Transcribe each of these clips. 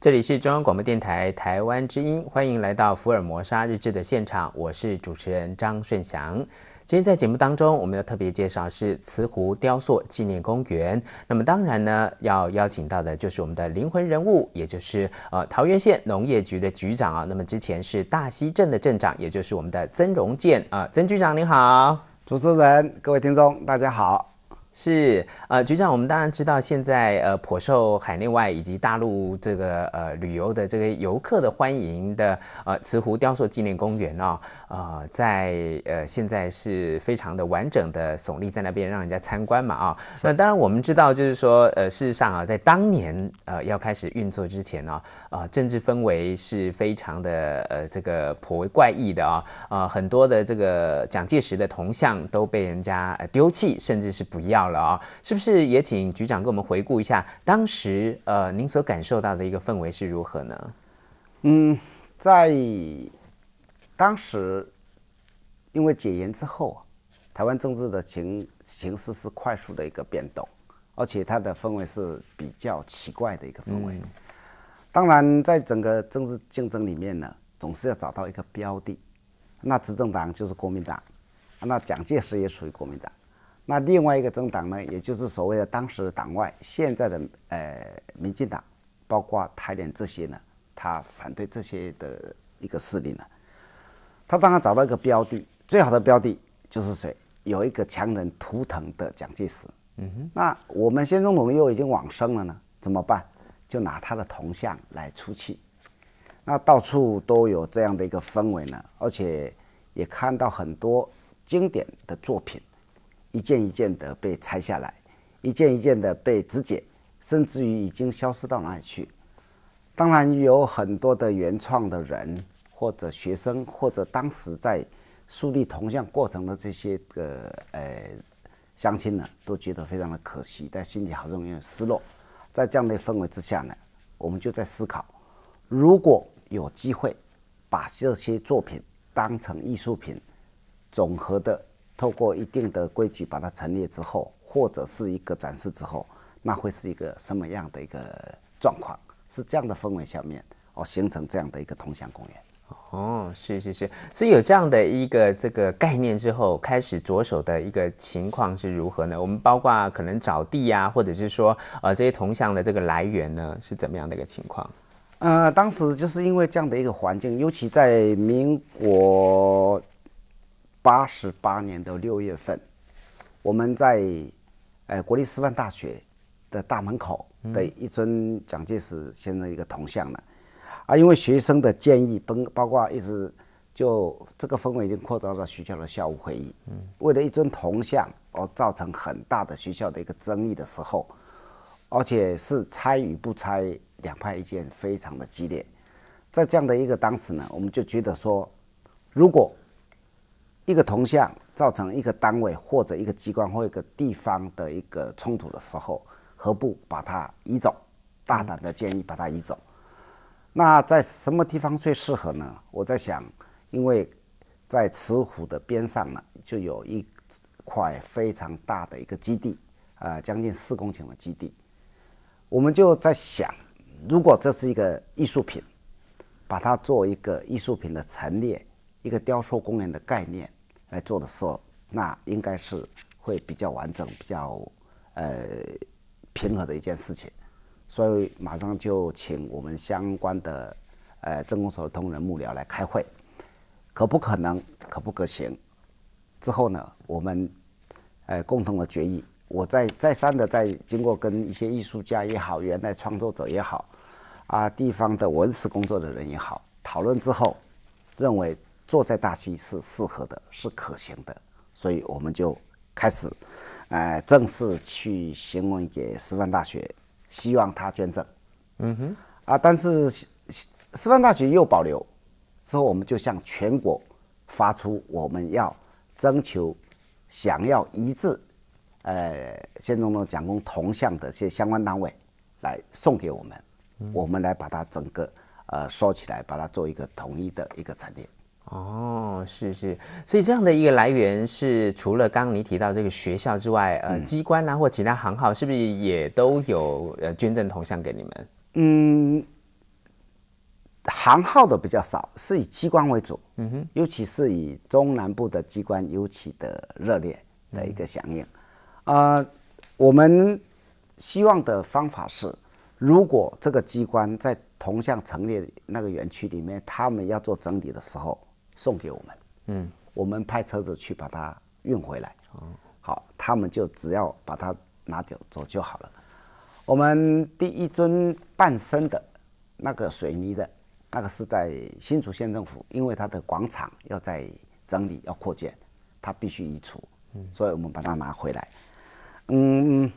这里是中央广播电台台湾之音，欢迎来到福尔摩沙日志的现场，我是主持人张顺祥。今天在节目当中，我们要特别介绍是慈湖雕塑纪念公园。那么当然呢，要邀请到的就是我们的灵魂人物，也就是呃桃园县农业局的局长啊。那么之前是大溪镇的镇长，也就是我们的曾荣建啊，曾局长您好，主持人各位听众大家好。是，呃，局长，我们当然知道，现在呃颇受海内外以及大陆这个呃旅游的这个游客的欢迎的呃慈湖雕塑纪念公园哦，呃，在呃现在是非常的完整的耸立在那边，让人家参观嘛啊。那当然我们知道，就是说呃事实上啊，在当年呃要开始运作之前呢，啊政治氛围是非常的呃这个颇为怪异的啊，呃很多的这个蒋介石的铜像都被人家呃丢弃，甚至是不要。了啊，是不是也请局长给我们回顾一下当时呃您所感受到的一个氛围是如何呢？嗯，在当时因为解严之后，台湾政治的情形势是快速的一个变动，而且它的氛围是比较奇怪的一个氛围。当然，在整个政治竞争里面呢，总是要找到一个标的。那执政党就是国民党，那蒋介石也属于国民党。那另外一个政党呢，也就是所谓的当时的党外，现在的呃民进党，包括台联这些呢，他反对这些的一个势力呢，他当然找到一个标的，最好的标的就是谁？有一个强人图腾的蒋介石。嗯哼。那我们先总统又已经往生了呢，怎么办？就拿他的铜像来出气。那到处都有这样的一个氛围呢，而且也看到很多经典的作品。一件一件的被拆下来，一件一件的被肢解，甚至于已经消失到哪里去？当然有很多的原创的人，或者学生，或者当时在树立铜像过程的这些个呃乡亲呢，都觉得非常的可惜，但心里好像有点失落。在这样的氛围之下呢，我们就在思考：如果有机会把这些作品当成艺术品，总和的。透过一定的规矩把它陈列之后，或者是一个展示之后，那会是一个什么样的一个状况？是这样的氛围下面哦，形成这样的一个铜像公园。哦，是是是，所以有这样的一个这个概念之后，开始着手的一个情况是如何呢？我们包括可能找地呀，或者是说呃这些铜像的这个来源呢，是怎么样的一个情况？呃，当时就是因为这样的一个环境，尤其在民国。八十八年的六月份，我们在呃国立师范大学的大门口的一尊蒋介石先生一个铜像呢，啊，因为学生的建议，包包括一直就这个氛围已经扩张到学校的校务会议，嗯，为了一尊铜像而造成很大的学校的一个争议的时候，而且是拆与不拆两派意见非常的激烈，在这样的一个当时呢，我们就觉得说，如果一个铜像造成一个单位或者一个机关或一个地方的一个冲突的时候，何不把它移走？大胆的建议把它移走。那在什么地方最适合呢？我在想，因为在慈湖的边上呢，就有一块非常大的一个基地，呃，将近四公顷的基地。我们就在想，如果这是一个艺术品，把它做一个艺术品的陈列，一个雕塑公园的概念。来做的时候，那应该是会比较完整、比较呃平和的一件事情，所以马上就请我们相关的呃政工所的同仁幕僚来开会，可不可能？可不可行？之后呢，我们呃共同的决议，我再再三的在经过跟一些艺术家也好、原来创作者也好、啊地方的文史工作的人也好讨论之后，认为。坐在大溪是适合的，是可行的，所以我们就开始，呃，正式去询问给师范大学，希望他捐赠。嗯哼，啊，但是师范大学又保留，之后我们就向全国发出我们要征求想要一致，呃，现中的蒋公铜像的些相关单位来送给我们，我们来把它整个呃收起来，把它做一个统一的一个陈列。哦，是是，所以这样的一个来源是除了刚刚你提到这个学校之外，呃，机关啊或其他行号是不是也都有呃捐赠铜像给你们？嗯，行号的比较少，是以机关为主，嗯哼，尤其是以中南部的机关尤其的热烈的一个响应，啊，我们希望的方法是，如果这个机关在铜像陈列那个园区里面，他们要做整理的时候，送给我们，嗯，我们派车子去把它运回来，哦，好，他们就只要把它拿走走就好了。我们第一尊半身的那个水泥的。那个是在新竹县政府，因为它的广场要在整理、要扩建，它必须移除，所以我们把它拿回来。嗯，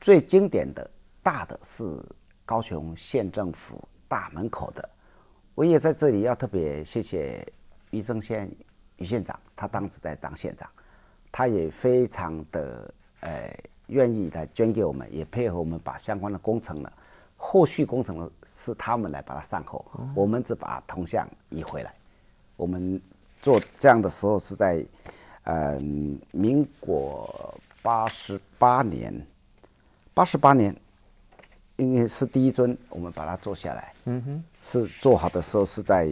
最经典的大的是高雄县政府大门口的，我也在这里要特别谢谢于正县于县长，他当时在当县长，他也非常的呃愿意来捐给我们，也配合我们把相关的工程呢。后续工程是他们来把它善后，我们只把铜像移回来。我们做这样的时候是在，呃，民国八十八年，八十八年，因为是第一尊，我们把它做下来。嗯哼，是做好的时候是在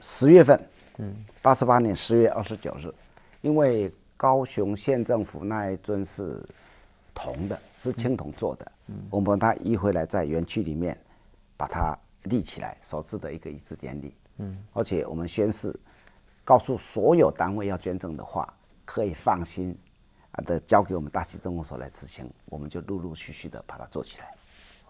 十月份，嗯，八十八年十月二十九日，因为高雄县政府那一尊是。铜的是青铜做的，我们把它移回来，在园区里面把它立起来，首次的一个仪式典礼。嗯，而且我们宣誓，告诉所有单位要捐赠的话，可以放心啊的交给我们大溪政务所来执行，我们就陆陆续续的把它做起来。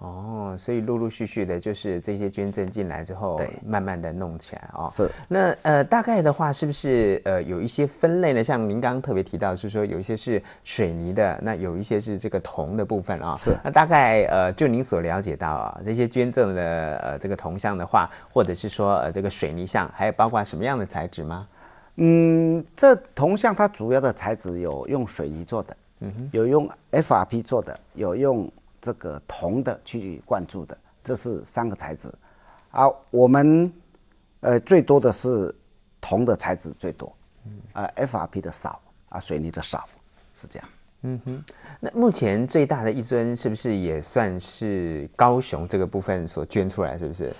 哦，所以陆陆续续的，就是这些捐赠进来之后，慢慢的弄起来哦。是。那呃，大概的话，是不是呃有一些分类呢？像您刚刚特别提到，是说有一些是水泥的，那有一些是这个铜的部分啊。是。那大概呃，就您所了解到啊，这些捐赠的呃这个铜像的话，或者是说呃这个水泥像，还有包括什么样的材质吗？嗯，这铜像它主要的材质有用水泥做的，嗯哼，有用 FRP 做的，有用。这个铜的去灌注的，这是三个材质，啊，我们呃最多的是铜的材质最多，啊，FRP 的少，啊，水泥的少，是这样。嗯哼，那目前最大的一尊是不是也算是高雄这个部分所捐出来？是不是？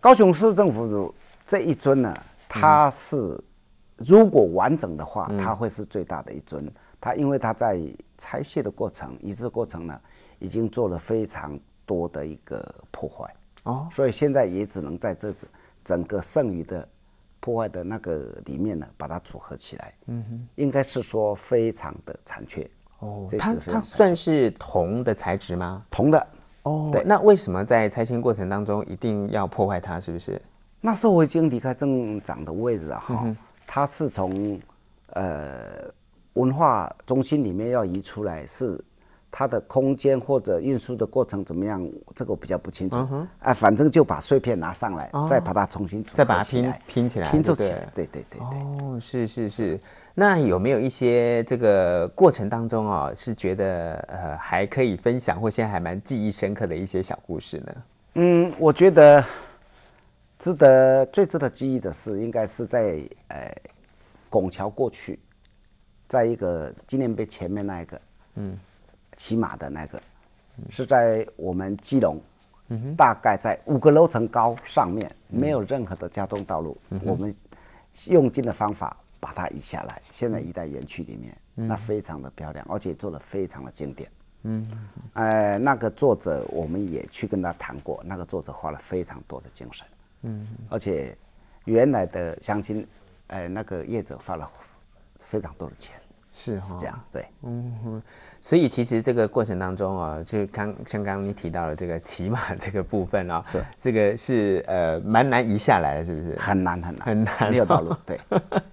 高雄市政府这一尊呢，它是如果完整的话，它会是最大的一尊。它因为它在拆卸的过程、移植过程呢。已经做了非常多的一个破坏哦，所以现在也只能在这整个剩余的破坏的那个里面呢，把它组合起来。嗯哼，应该是说非常的残缺哦。它它算是铜的材质吗？铜的哦。对，那为什么在拆迁过程当中一定要破坏它？是不是？那时候我已经离开镇长的位置了哈。他是从呃文化中心里面要移出来是。它的空间或者运输的过程怎么样？这个我比较不清楚。啊，反正就把碎片拿上来，再把它重新再把它拼拼起来，拼凑起来。对对对对。哦，是是是。那有没有一些这个过程当中哦，是觉得呃还可以分享，或现在还蛮记忆深刻的一些小故事呢？嗯，我觉得值得最值得记忆的是，应该是在呃拱桥过去，在一个纪念碑前面那一个，嗯。骑马的那个是在我们基隆，大概在五个楼层高上面，没有任何的交通道路。我们用尽的方法把它移下来，现在移在园区里面，那非常的漂亮，而且做的非常的经典。嗯，哎，那个作者我们也去跟他谈过，那个作者花了非常多的精神。嗯，而且原来的相亲，哎，那个业者花了非常多的钱。是是这样，对，嗯，所以其实这个过程当中啊，就刚像刚刚你提到的这个骑马这个部分啊，是这个是呃蛮难移下来的，是不是？很难很难很难，没有道路，对。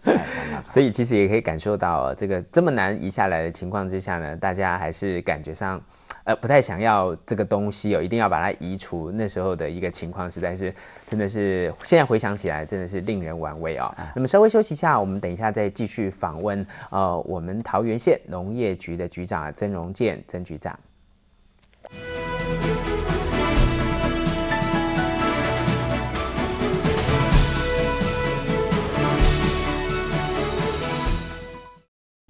所以其实也可以感受到这个这么难移下来的情况之下呢，大家还是感觉上。呃，不太想要这个东西哦，一定要把它移除。那时候的一个情况，实在是真的是，现在回想起来，真的是令人玩味啊。那么稍微休息一下，我们等一下再继续访问呃，我们桃园县农业局的局长曾荣建曾局长。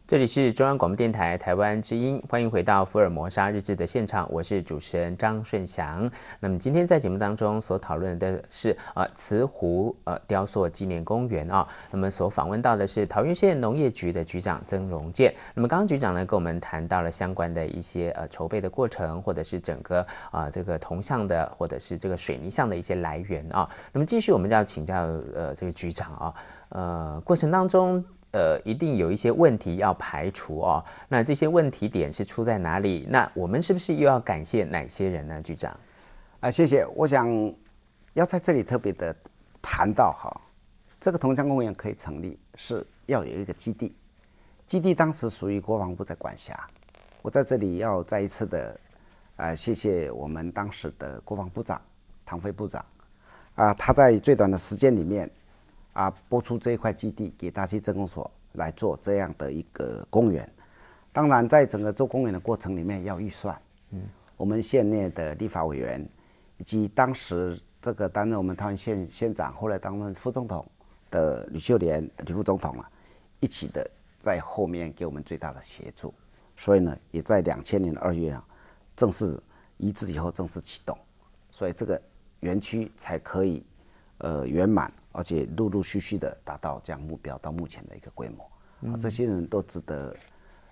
这里是中央广播电台台湾之音，欢迎回到福尔摩沙日志的现场，我是主持人张顺祥。那么今天在节目当中所讨论的是呃慈湖呃雕塑纪念公园啊，那么所访问到的是桃园县农业局的局长曾荣健。那么刚刚局长呢跟我们谈到了相关的一些呃筹备的过程，或者是整个啊这个铜像的或者是这个水泥像的一些来源啊。那么继续我们就要请教呃这个局长啊，呃过程当中。呃，一定有一些问题要排除哦。那这些问题点是出在哪里？那我们是不是又要感谢哪些人呢？局长，啊，谢谢。我想要在这里特别的谈到哈，这个铜江公园可以成立，是要有一个基地。基地当时属于国防部在管辖。我在这里要再一次的啊，谢谢我们当时的国防部长唐飞部长啊，他在最短的时间里面。啊，拨出这一块基地给大溪镇公所来做这样的一个公园。当然，在整个做公园的过程里面要预算。嗯，我们县内的立法委员以及当时这个担任我们桃园县县长，后来担任副总统的吕秀莲吕副总统啊，一起的在后面给我们最大的协助。所以呢，也在两千年二月啊，正式移植以后正式启动，所以这个园区才可以呃圆满。而且陆陆续续的达到这样目标，到目前的一个规模，啊，这些人都值得，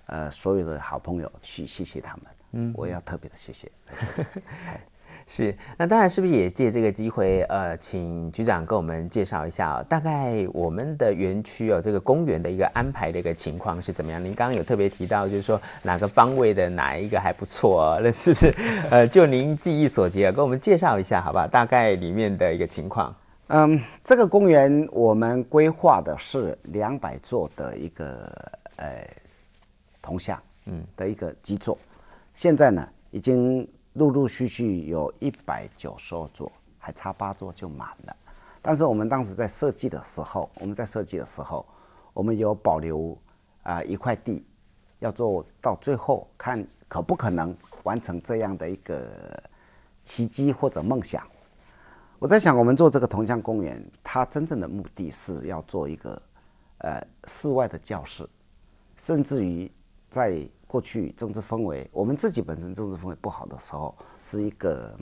呃，所有的好朋友去谢谢他们。嗯，我要特别的谢谢在这里。是，那当然是不是也借这个机会，呃，请局长跟我们介绍一下，大概我们的园区哦，这个公园的一个安排的一个情况是怎么样？您刚刚有特别提到，就是说哪个方位的哪一个还不错，那是不是？呃，就您记忆所及啊，跟我们介绍一下，好吧？大概里面的一个情况。嗯，这个公园我们规划的是两百座的一个呃铜像，嗯，的一个基座。现在呢，已经陆陆续续有一百九十二座，还差八座就满了。但是我们当时在设计的时候，我们在设计的时候，我们有保留啊一块地，要做到最后看可不可能完成这样的一个奇迹或者梦想。我在想，我们做这个铜像公园，它真正的目的是要做一个，呃，室外的教室，甚至于在过去政治氛围，我们自己本身政治氛围不好的时候，是一个，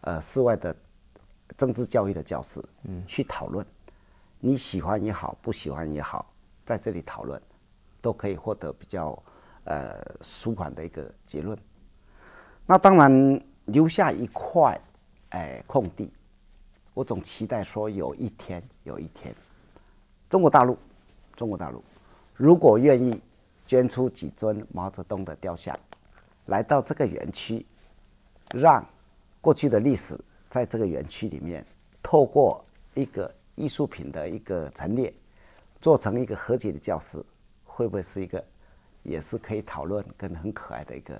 呃，室外的政治教育的教室，嗯，去讨论，你喜欢也好，不喜欢也好，在这里讨论，都可以获得比较，呃，舒缓的一个结论。那当然留下一块，哎，空地。我总期待说，有一天，有一天，中国大陆，中国大陆，如果愿意捐出几尊毛泽东的雕像，来到这个园区，让过去的历史在这个园区里面，透过一个艺术品的一个陈列，做成一个和解的教室，会不会是一个，也是可以讨论跟很可爱的一个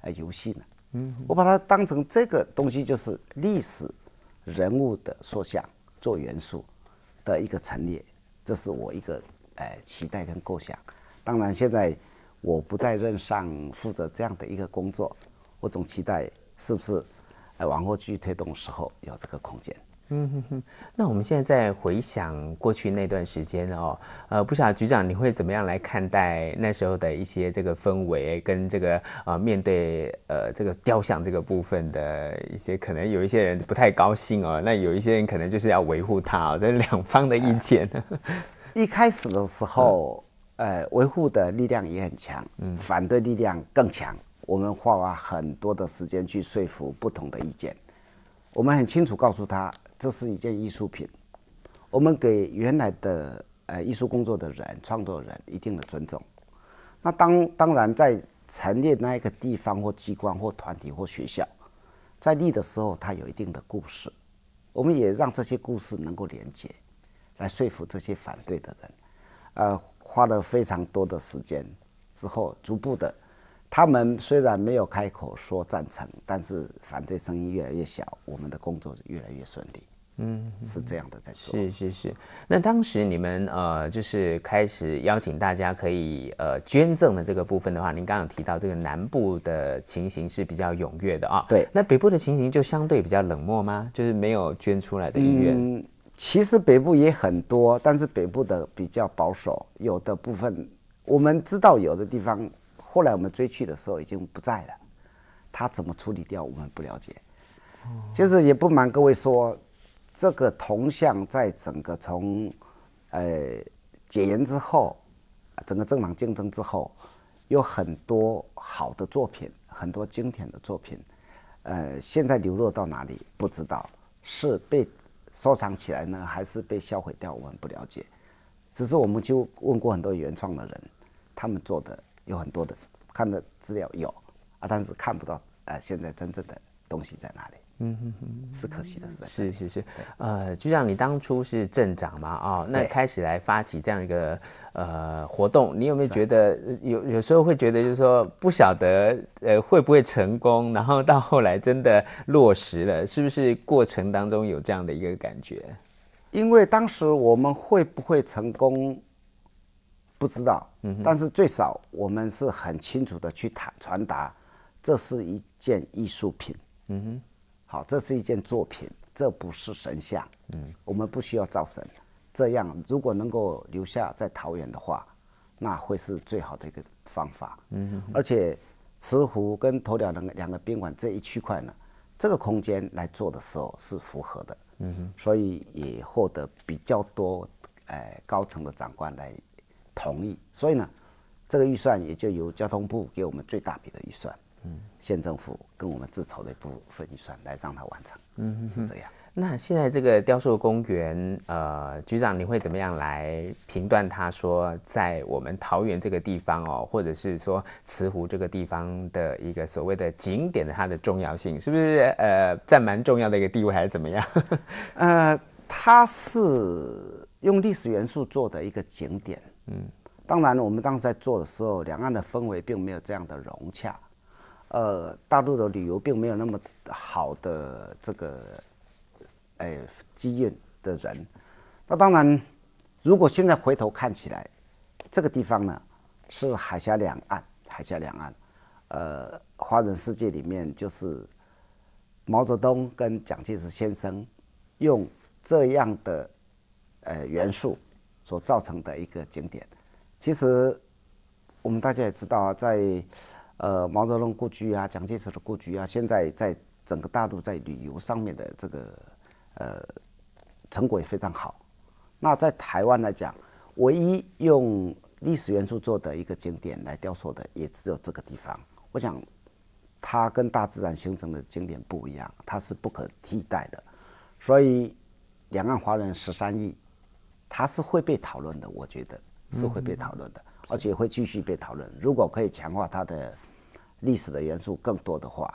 呃游戏呢？嗯，我把它当成这个东西，就是历史。人物的塑像做元素的一个陈列，这是我一个呃期待跟构想。当然，现在我不在任上负责这样的一个工作，我总期待是不是呃往后继续推动的时候有这个空间。嗯哼哼，那我们现在在回想过去那段时间哦，呃，不晓得局长你会怎么样来看待那时候的一些这个氛围跟这个呃面对呃这个雕像这个部分的一些可能有一些人不太高兴哦，那有一些人可能就是要维护他哦，这两方的意见。一开始的时候，呃，维护的力量也很强，嗯，反对力量更强，我们花了很多的时间去说服不同的意见，我们很清楚告诉他。这是一件艺术品，我们给原来的呃艺术工作的人、创作人一定的尊重。那当当然在陈列那一个地方或机关或团体或学校，在立的时候，它有一定的故事，我们也让这些故事能够连接，来说服这些反对的人。呃，花了非常多的时间之后，逐步的。他们虽然没有开口说赞成，但是反对声音越来越小，我们的工作越来越顺利。嗯，是这样的在做。是是是。那当时你们呃，就是开始邀请大家可以呃捐赠的这个部分的话，您刚刚提到这个南部的情形是比较踊跃的啊。对。那北部的情形就相对比较冷漠吗？就是没有捐出来的意愿？嗯，其实北部也很多，但是北部的比较保守，有的部分我们知道有的地方，后来我们追去的时候已经不在了，他怎么处理掉，我们不了解。其实也不瞒各位说，这个铜像在整个从呃解严之后，整个政党竞争之后，有很多好的作品，很多经典的作品，呃，现在流落到哪里不知道，是被收藏起来呢，还是被销毁掉，我们不了解。只是我们就问过很多原创的人，他们做的有很多的看的资料有啊，但是看不到呃现在真正的东西在哪里。嗯哼哼，是可惜的事。是是是，呃，就像，你当初是镇长嘛？哦，那开始来发起这样一个呃活动，你有没有觉得有有时候会觉得就是说不晓得呃会不会成功，然后到后来真的落实了，是不是过程当中有这样的一个感觉？因为当时我们会不会成功不知道，嗯，但是最少我们是很清楚的去谈传达，这是一件艺术品，嗯哼。好，这是一件作品，这不是神像。嗯，我们不需要造神，这样如果能够留下在桃园的话，那会是最好的一个方法。嗯哼，而且慈湖跟头鸟两个两个宾馆这一区块呢，这个空间来做的时候是符合的。嗯哼，所以也获得比较多，呃，高层的长官来同意。所以呢，这个预算也就由交通部给我们最大笔的预算。嗯，县政府跟我们自筹的一部分预算来让它完成，嗯，是这样。那现在这个雕塑公园，呃，局长你会怎么样来评断它？说在我们桃园这个地方哦，或者是说慈湖这个地方的一个所谓的景点的它的重要性，是不是呃占蛮重要的一个地位，还是怎么样？呃，它是用历史元素做的一个景点，嗯，当然我们当时在做的时候，两岸的氛围并没有这样的融洽。呃，大陆的旅游并没有那么好的这个，哎，机运的人。那当然，如果现在回头看起来，这个地方呢是海峡两岸，海峡两岸，呃，华人世界里面就是毛泽东跟蒋介石先生用这样的呃元素所造成的一个景点。其实我们大家也知道啊，在呃，毛泽东故居啊，蒋介石的故居啊，现在在整个大陆在旅游上面的这个呃成果也非常好。那在台湾来讲，唯一用历史元素做的一个景点来雕塑的，也只有这个地方。我想，它跟大自然形成的景点不一样，它是不可替代的。所以，两岸华人十三亿，它是会被讨论的。我觉得是会被讨论的，而且会继续被讨论。如果可以强化它的。历史的元素更多的话，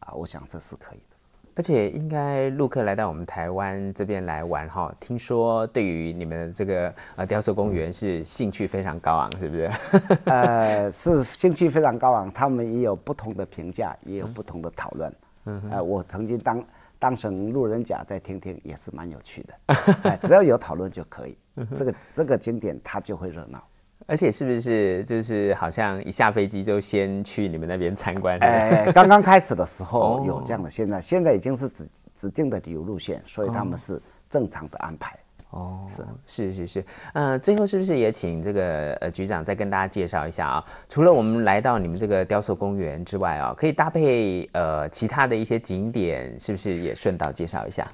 啊，我想这是可以的。而且应该陆客来到我们台湾这边来玩哈，听说对于你们这个呃雕塑公园是兴趣非常高昂，是不是？呃，是兴趣非常高昂，他们也有不同的评价，也有不同的讨论。嗯，呃，我曾经当当成路人甲再听听，也是蛮有趣的。哎，只要有讨论就可以，这个这个景点它就会热闹。而且是不是就是好像一下飞机就先去你们那边参观？哎，刚刚开始的时候有这样的，现在现在已经是指指定的旅游路线，所以他们是正常的安排。哦，是是是是，嗯，最后是不是也请这个呃局长再跟大家介绍一下啊？除了我们来到你们这个雕塑公园之外啊，可以搭配呃其他的一些景点，是不是也顺道介绍一下？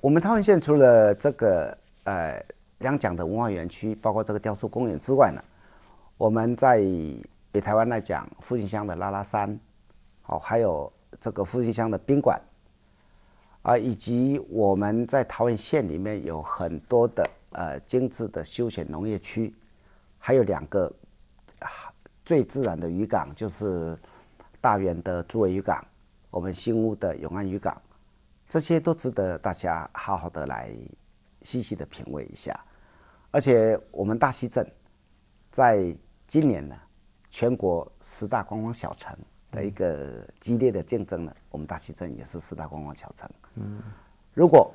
我们桃园县除了这个呃。两蒋的文化园区，包括这个雕塑公园之外呢，我们在北台湾来讲，复兴乡的拉拉山，好，还有这个复兴乡的宾馆，啊，以及我们在桃园县里面有很多的呃精致的休闲农业区，还有两个最自然的渔港，就是大园的竹围渔港，我们新屋的永安渔港，这些都值得大家好好的来。细细的品味一下，而且我们大溪镇在今年呢，全国十大观光小城的一个激烈的竞争呢，我们大溪镇也是十大观光小城。嗯，如果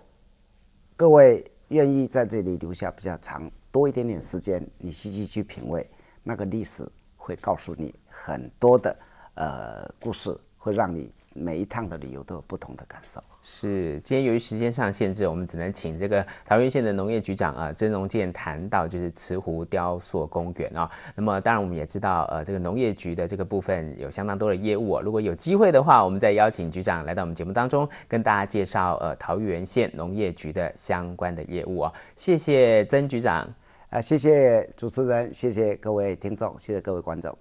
各位愿意在这里留下比较长多一点点时间，你细细去品味那个历史，会告诉你很多的呃故事，会让你每一趟的旅游都有不同的感受。是，今天由于时间上限制，我们只能请这个桃园县的农业局长啊曾荣健谈到就是慈湖雕塑公园啊。那么当然我们也知道，呃，这个农业局的这个部分有相当多的业务啊。如果有机会的话，我们再邀请局长来到我们节目当中，跟大家介绍呃桃园县农业局的相关的业务啊。谢谢曾局长。啊，谢谢主持人，谢谢各位听众，谢谢各位观众。